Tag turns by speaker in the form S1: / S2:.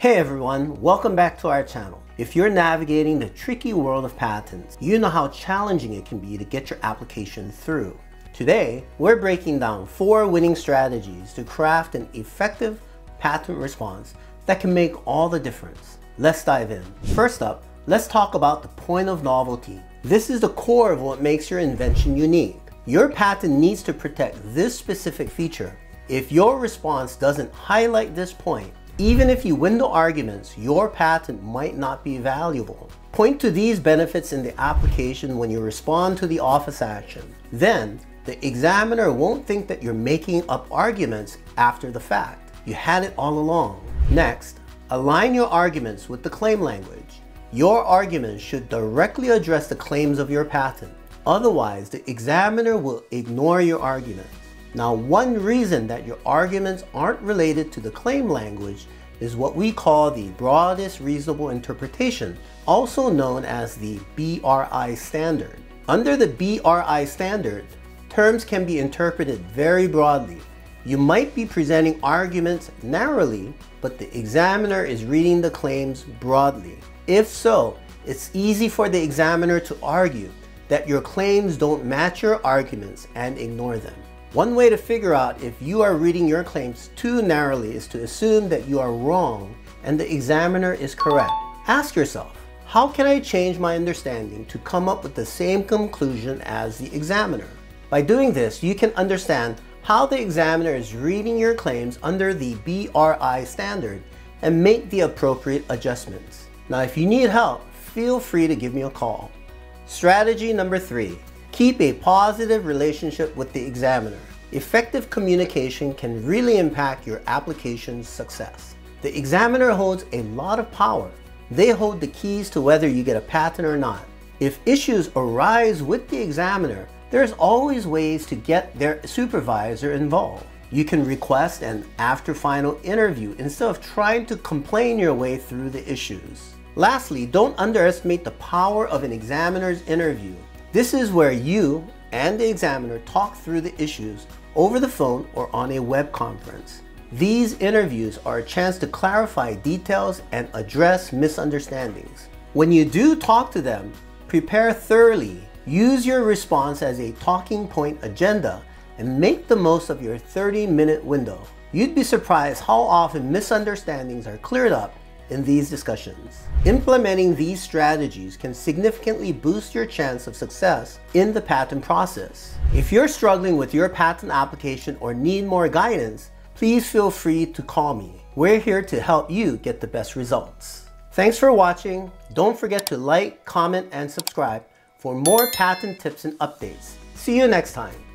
S1: Hey everyone, welcome back to our channel. If you're navigating the tricky world of patents, you know how challenging it can be to get your application through. Today, we're breaking down four winning strategies to craft an effective patent response that can make all the difference. Let's dive in. First up, let's talk about the point of novelty. This is the core of what makes your invention unique. Your patent needs to protect this specific feature. If your response doesn't highlight this point, even if you win the arguments, your patent might not be valuable. Point to these benefits in the application when you respond to the office action. Then, the examiner won't think that you're making up arguments after the fact. You had it all along. Next, align your arguments with the claim language. Your arguments should directly address the claims of your patent. Otherwise, the examiner will ignore your argument. Now, one reason that your arguments aren't related to the claim language is what we call the broadest reasonable interpretation, also known as the BRI standard. Under the BRI standard, terms can be interpreted very broadly. You might be presenting arguments narrowly, but the examiner is reading the claims broadly. If so, it's easy for the examiner to argue that your claims don't match your arguments and ignore them. One way to figure out if you are reading your claims too narrowly is to assume that you are wrong and the examiner is correct. Ask yourself, how can I change my understanding to come up with the same conclusion as the examiner? By doing this, you can understand how the examiner is reading your claims under the BRI standard and make the appropriate adjustments. Now, if you need help, feel free to give me a call. Strategy number three, Keep a positive relationship with the examiner. Effective communication can really impact your application's success. The examiner holds a lot of power. They hold the keys to whether you get a patent or not. If issues arise with the examiner, there's always ways to get their supervisor involved. You can request an after final interview instead of trying to complain your way through the issues. Lastly, don't underestimate the power of an examiner's interview. This is where you and the examiner talk through the issues over the phone or on a web conference. These interviews are a chance to clarify details and address misunderstandings. When you do talk to them, prepare thoroughly. Use your response as a talking point agenda and make the most of your 30 minute window. You'd be surprised how often misunderstandings are cleared up in these discussions. Implementing these strategies can significantly boost your chance of success in the patent process. If you're struggling with your patent application or need more guidance, please feel free to call me. We're here to help you get the best results. Thanks for watching. Don't forget to like, comment, and subscribe for more patent tips and updates. See you next time.